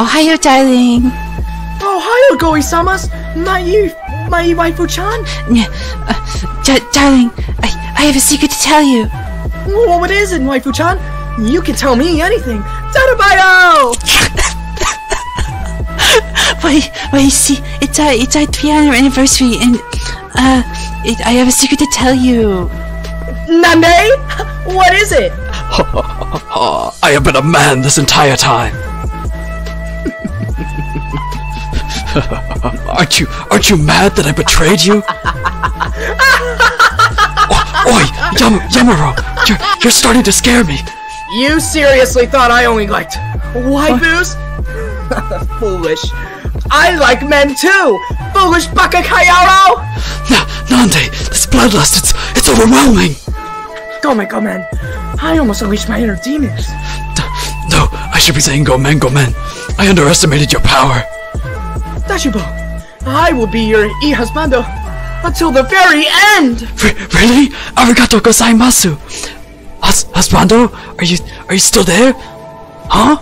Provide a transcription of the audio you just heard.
Ohio, darling. Ohio, Goi-samas. Not My, my waifu-chan. Yeah, uh, da- darling, I, I have a secret to tell you. Well, what is it, waifu-chan? You can tell me anything. Tadabayo! Wait, wait, see, it's our, it's our three-hour anniversary, and, uh, it, I have a secret to tell you. Nande? What is it? I have been a man this entire time. Aren't you aren't you mad that I betrayed you? oh, oi, Yam- Yamaro, you're you're starting to scare me. You seriously thought I only liked waifus? Foolish. I like men too! Foolish Baka Kayaro! Na- Nande, this bloodlust, it's it's overwhelming. Gomen, Gomen. I almost unleashed my inner demons. D- no, I should be saying go men, Gomen, Gomen. I underestimated your power. Dashibo, I will be your i-husbando until the very end! R- really? Arigato gozaimasu. Hus- husbando, are you are you still there? Huh?